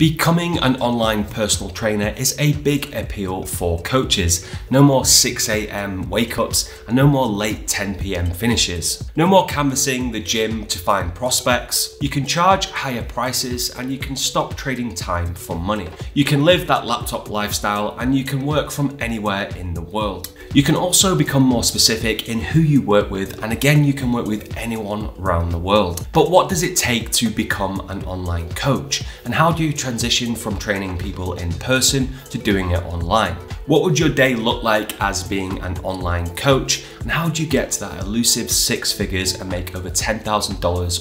Becoming an online personal trainer is a big appeal for coaches. No more 6am wake ups and no more late 10pm finishes. No more canvassing the gym to find prospects. You can charge higher prices and you can stop trading time for money. You can live that laptop lifestyle and you can work from anywhere in the world. You can also become more specific in who you work with and again you can work with anyone around the world. But what does it take to become an online coach? And how do you transition from training people in person to doing it online? What would your day look like as being an online coach? And how do you get to that elusive six figures and make over $10,000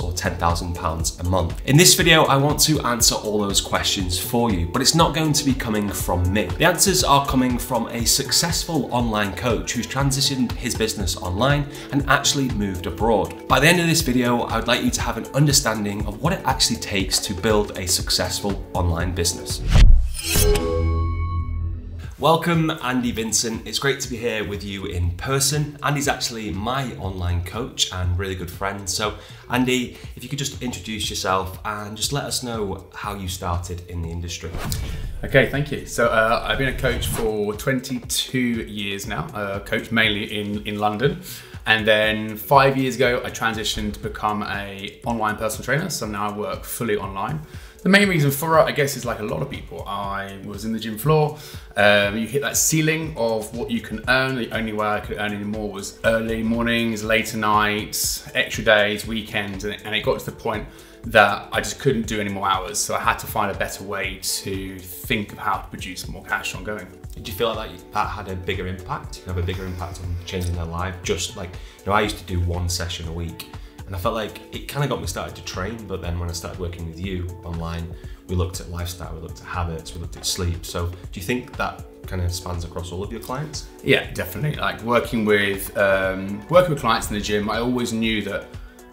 or £10,000 a month? In this video, I want to answer all those questions for you, but it's not going to be coming from me. The answers are coming from a successful online coach who's transitioned his business online and actually moved abroad. By the end of this video, I would like you to have an understanding of what it actually takes to build a successful online business. Welcome, Andy Vincent. It's great to be here with you in person. Andy's actually my online coach and really good friend. So, Andy, if you could just introduce yourself and just let us know how you started in the industry. Okay, thank you. So, uh, I've been a coach for 22 years now, uh, coach mainly in, in London. And then five years ago, I transitioned to become a online personal trainer. So now I work fully online. The main reason for it, I guess, is like a lot of people. I was in the gym floor. Um, you hit that ceiling of what you can earn. The only way I could earn any more was early mornings, later nights, extra days, weekends, and it got to the point that I just couldn't do any more hours. So I had to find a better way to think of how to produce more cash ongoing. Did you feel like that, had a bigger impact? You have a bigger impact on changing their life? Just like, you know, I used to do one session a week and I felt like it kind of got me started to train, but then when I started working with you online, we looked at lifestyle, we looked at habits, we looked at sleep. So do you think that kind of spans across all of your clients? Yeah, definitely. Like working with um, working with clients in the gym, I always knew that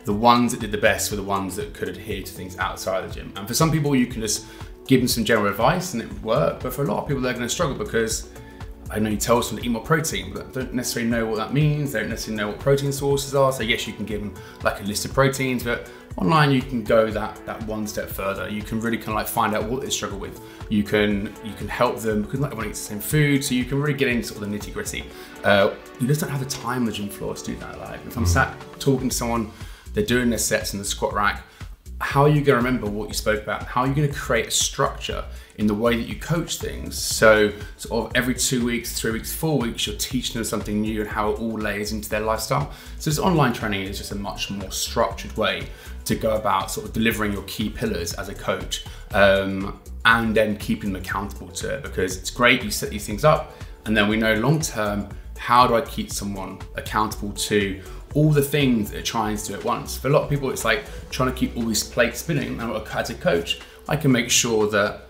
the ones that did the best were the ones that could adhere to things outside the gym. And for some people, you can just give them some general advice and it would work. But for a lot of people, they're going to struggle because I know you tell someone to eat more protein, but don't necessarily know what that means. They don't necessarily know what protein sources are. So yes, you can give them like a list of proteins, but online you can go that that one step further. You can really kind of like find out what they struggle with. You can you can help them because not everyone eats the same food, so you can really get into sort of the nitty gritty. Uh, you just don't have the time on the gym floor to do that. Like if I'm sat talking to someone, they're doing their sets in the squat rack how are you going to remember what you spoke about? How are you going to create a structure in the way that you coach things? So, sort of every two weeks, three weeks, four weeks, you're teaching them something new and how it all layers into their lifestyle. So, this online training is just a much more structured way to go about sort of delivering your key pillars as a coach um, and then keeping them accountable to it because it's great you set these things up and then we know long term how do I keep someone accountable to all the things they're trying to do at once. For a lot of people, it's like trying to keep all these plates spinning. And as a coach, I can make sure that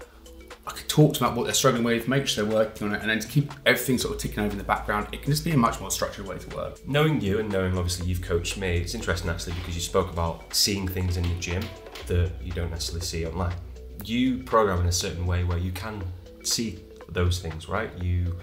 I can talk to about what they're struggling with, make sure they're working on it, and then to keep everything sort of ticking over in the background, it can just be a much more structured way to work. Knowing you and knowing obviously you've coached me, it's interesting actually because you spoke about seeing things in the gym that you don't necessarily see online. You program in a certain way where you can see those things, right? You,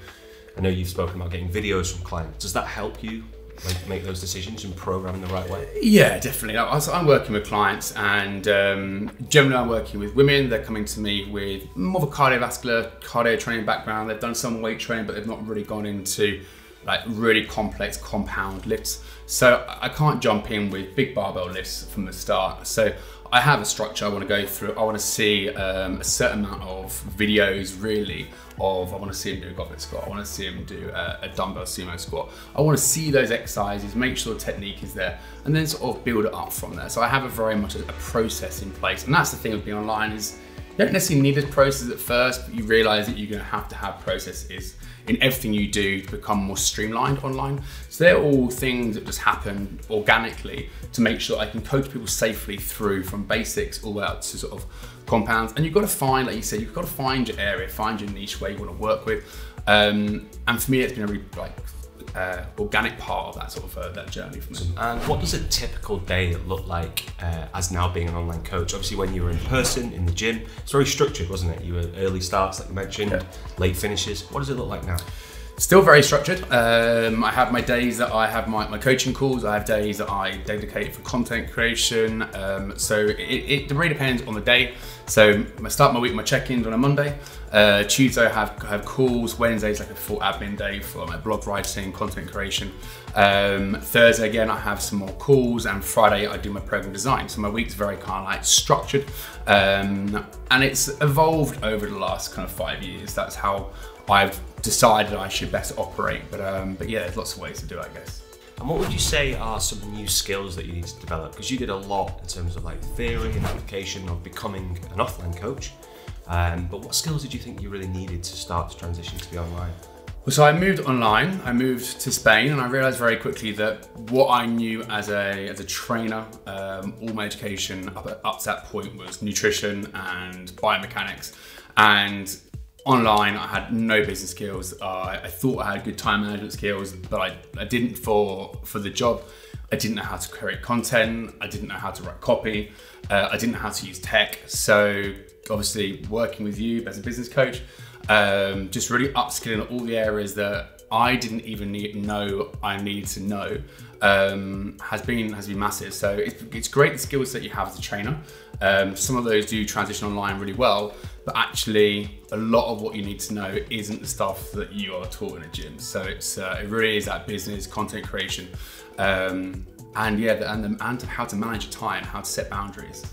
I know you've spoken about getting videos from clients. Does that help you like make those decisions and program in the right way? Yeah, definitely. I'm working with clients, and um, generally I'm working with women. They're coming to me with more of a cardiovascular, cardio training background. They've done some weight training, but they've not really gone into like really complex compound lifts. So I can't jump in with big barbell lifts from the start. So I have a structure I want to go through. I want to see um, a certain amount of videos really of I want to see him do a goblet squat. I want to see him do a, a, dumbbell sumo squat. I want to see those exercises, make sure the technique is there, and then sort of build it up from there. So I have a very much a, a process in place, and that's the thing with being online is you don't necessarily need this process at first, but you realize that you're going to have to have processes in everything you do to become more streamlined online. So they're all things that just happen organically to make sure I can coach people safely through from basics all the way up to sort of compounds. And you've got to find, like you said, you've got to find your area, find your niche where you want to work with. Um, and for me, it's been a really like uh, organic part of that sort of uh, that journey for me. And what does a typical day look like uh, as now being an online coach? Obviously, when you were in person in the gym, it's very structured, wasn't it? You were early starts, like you mentioned, yeah. late finishes. What does it look like now? Still very structured. Um, I have my days that I have my, my coaching calls. I have days that I dedicate for content creation. Um, so it, it really depends on the day. So I start my week, my check-ins on a Monday. Uh, Tuesday I have, have calls. Wednesday's like a full admin day for my blog writing, content creation. Um, Thursday again I have some more calls, and Friday I do my program design. So my week's very kind of like structured, um, and it's evolved over the last kind of five years. That's how I've decided I should better operate. But um, but yeah, there's lots of ways to do it, I guess. And what would you say are some new skills that you need to develop? Because you did a lot in terms of like theory and application of becoming an offline coach. Um, but what skills did you think you really needed to start to transition to be online? Well, so I moved online. I moved to Spain, and I realised very quickly that what I knew as a as a trainer, um, all my education up, up to that point was nutrition and biomechanics, and online I had no business skills. Uh, I thought I had good time management skills, but I, I didn't for for the job. I didn't know how to create content. I didn't know how to write copy. Uh, I didn't know how to use tech. So obviously working with you as a business coach, um, just really upskilling all the areas that I didn't even need, know I needed to know um, has been has been massive. So it's, it's great the skills that you have as a trainer. Um, some of those do transition online really well, but actually a lot of what you need to know isn't the stuff that you are taught in a gym. So it's uh, it really is that business content creation, um, and yeah, and, the, and how to manage your time, how to set boundaries.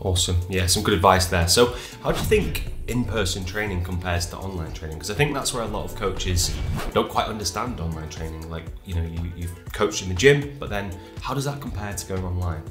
Awesome. Yeah, some good advice there. So, how do you think in-person training compares to online training? Because I think that's where a lot of coaches don't quite understand online training. Like, you know, you, you've coached in the gym, but then how does that compare to going online?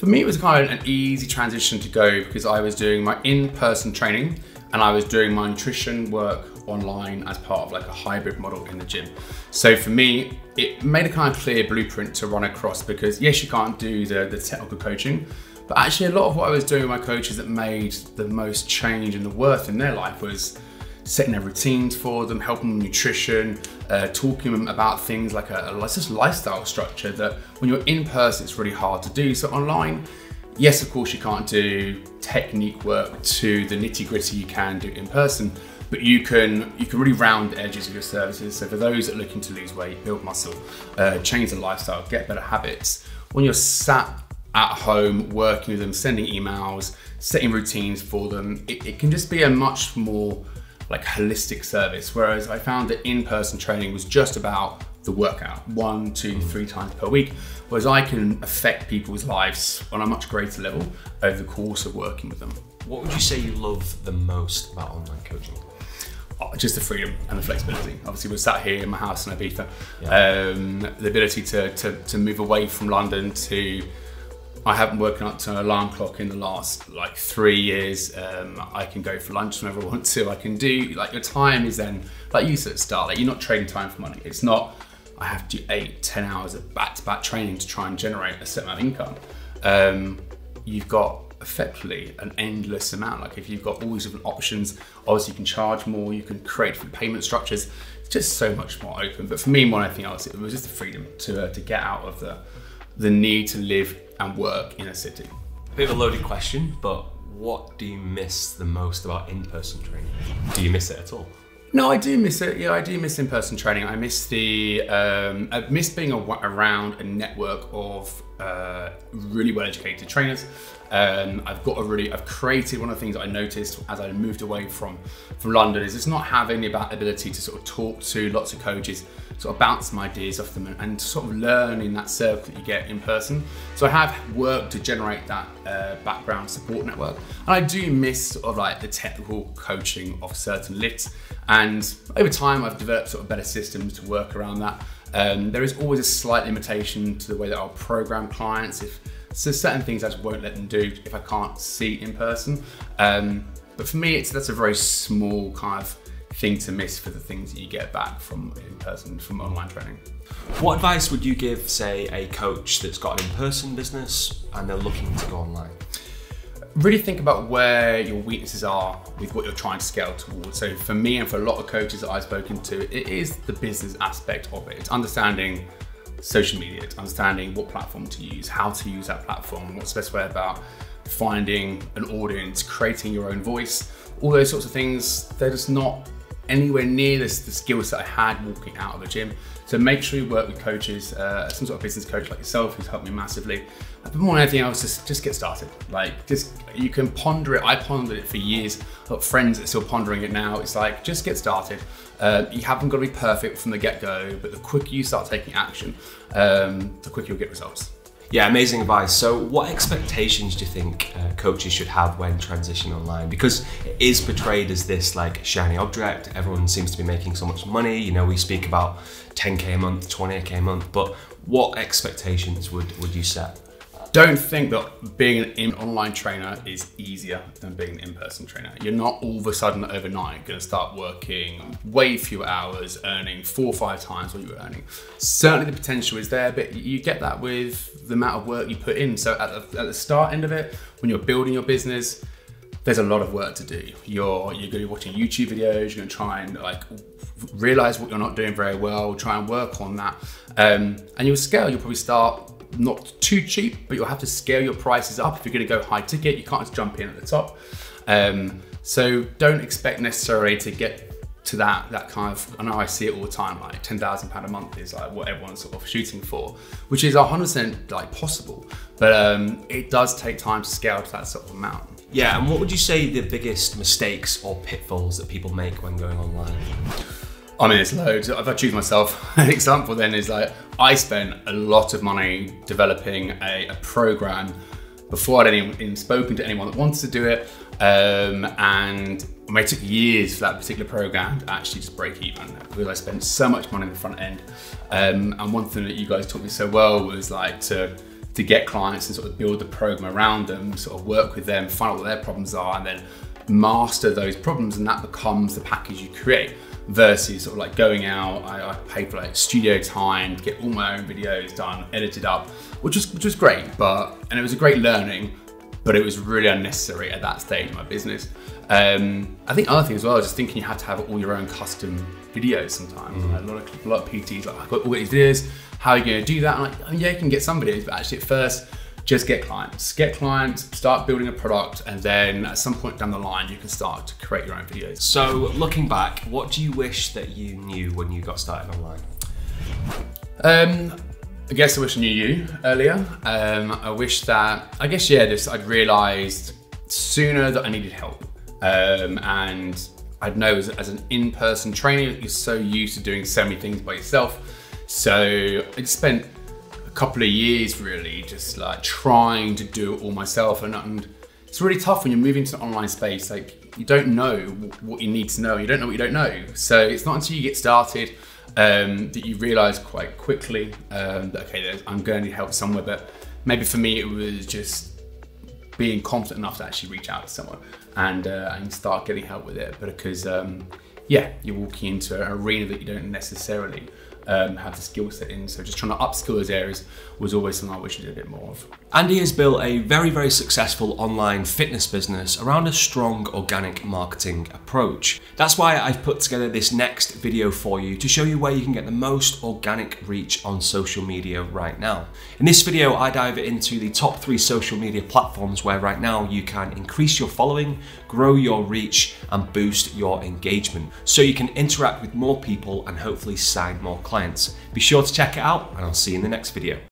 For me, it was kind of an easy transition to go because I was doing my in-person training and I was doing my nutrition work online as part of like a hybrid model in the gym. So for me, it made a kind of clear blueprint to run across because yes, you can't do the, the technical coaching, but actually, a lot of what I was doing with my coaches that made the most change and the worth in their life was setting their routines for them, helping with nutrition, uh, talking about things like a, a just lifestyle structure that when you're in person, it's really hard to do. So online, yes, of course, you can't do technique work to the nitty gritty you can do in person, but you can you can really round the edges of your services. So for those that are looking to lose weight, build muscle, uh, change their lifestyle, get better habits, when you're sat at home, working with them, sending emails, setting routines for them. It, it, can just be a much more like holistic service. Whereas I found that in-person training was just about the workout, one, two, three times per week. Whereas I can affect people's lives on a much greater level over the course of working with them. What would you say you love the most about online coaching? Oh, just the freedom and the flexibility. Obviously, we're sat here in my house in Ibiza. Yeah. Um, the ability to, to, to move away from London to I haven't woken up to an alarm clock in the last like three years. Um, I can go for lunch whenever I want to. I can do like your time is then like you said at the start. Like you're not trading time for money. It's not. I have to do eight, ten hours of back-to-back training to try and generate a certain amount of income. Um, you've got effectively an endless amount. Like if you've got all these different options, obviously you can charge more. You can create different payment structures. It's just so much more open. But for me, more than anything else, it was just the freedom to uh, to get out of the the need to live and work in a city? A bit of a loaded question, but what do you miss the most about in-person training? Do you miss it at all? No, I do miss it. Yeah, I do miss in-person training. I miss the, um, I miss being around a network of uh, really well-educated trainers. Um, I've got a really, I've created one of the things I noticed as I moved away from from London is it's not having the ability to sort of talk to lots of coaches sort of bounce some ideas off them and, and sort of learn in that circle that you get in person. So I have worked to generate that uh, background support network. And I do miss sort of like the technical coaching of certain lifts. And over time, I've developed sort of better systems to work around that. Um, there is always a slight limitation to the way that I'll program clients. If so certain things I just won't let them do if I can't see in person. Um, but for me, it's that's a very small kind of thing to miss for the things that you get back from in person from online training. What advice would you give, say, a coach that's got an in-person business and they're looking to go online? Really think about where your weaknesses are with what you're trying to scale towards. So for me and for a lot of coaches that I've spoken to, it is the business aspect of it. It's understanding social media, understanding what platform to use, how to use that platform, what's the best way about finding an audience, creating your own voice, all those sorts of things, they're just not anywhere near this, the skills that I had walking out of the gym. So make sure you work with coaches, uh, some sort of business coach like yourself who's helped me massively. But more than anything else, just, just get started. Like just, you can ponder it. I pondered it for years. I've got friends that are still pondering it now. It's like, just get started. Uh, you haven't got to be perfect from the get-go, but the quicker you start taking action, um, the quicker you'll get results. Yeah, amazing advice. So, what expectations do you think uh, coaches should have when transitioning online? Because it is portrayed as this like shiny object. Everyone seems to be making so much money. You know, we speak about 10k a month, 20k a month, but what expectations would would you set? Don't think that being an online trainer is easier than being an in-person trainer. You're not all of a sudden overnight going to start working way fewer hours, earning four or five times what you were earning. Certainly the potential is there, but you get that with the amount of work you put in. So at the, at the start end of it, when you're building your business, there's a lot of work to do. You're you're to be watching YouTube videos. You're to try and like realize what you're not doing very well. Try and work on that, um, and you'll scale. You'll probably start not too cheap, but you'll have to scale your prices up. If you're gonna go high ticket, you can't just jump in at the top. Um, so don't expect necessarily to get to that that kind of I know I see it all the time like ten thousand pound a month is like what everyone's sort of shooting for which is hundred percent like possible but um, it does take time to scale to that sort of amount yeah and what would you say the biggest mistakes or pitfalls that people make when going online I mean, it's loads. If I choose myself, an example then is like I spent a lot of money developing a, a program before I'd even spoken to anyone that wanted to do it. Um, and it took years for that particular program to actually just break even because I spent so much money in the front end. Um, and one thing that you guys taught me so well was like to to get clients and sort of build the program around them, sort of work with them, find out what their problems are, and then master those problems, and that becomes the package you create versus sort of like going out. I, I paid for like studio time, get all my own videos done, edited up, which was which was great. But and it was a great learning, but it was really unnecessary at that stage of my business. Um, I think other thing as well is just thinking you had to have all your own custom videos sometimes. Mm. A lot of a lot of PTs like I've got all these videos. How are you going to do that? I'm like, oh, yeah, you can get some videos, but actually at first just get clients. Get clients, start building a product, and then at some point down the line, you can start to create your own videos. So, looking back, what do you wish that you knew when you got started online? Um, I guess I wish I knew you earlier. Um, I wish that, I guess, yeah, this I'd realized sooner that I needed help. Um, and I'd know as, as an in person trainer, you're so used to doing so many things by yourself. So I spent a couple of years really just like trying to do it all myself and, and it's really tough when you're moving to an online space like you don't know what you need to know you don't know what you don't know. So it's not until you get started um, that you realize quite quickly um, that okay i'm going to help somewhere but maybe for me it was just being confident enough to actually reach out to someone and uh, and start getting help with it But because um, yeah you're walking into an arena that you don't necessarily um, have the skill set in. So just trying to upskill those areas was always something I wish I did a bit more of. Andy has built a very, very successful online fitness business around a strong organic marketing approach. That's why I've put together this next video for you to show you where you can get the most organic reach on social media right now. In this video, I dive into the top three social media platforms where right now you can increase your following, grow your reach, and boost your engagement so you can interact with more people and hopefully sign more clients. Be sure to check it out and I'll see you in the next video.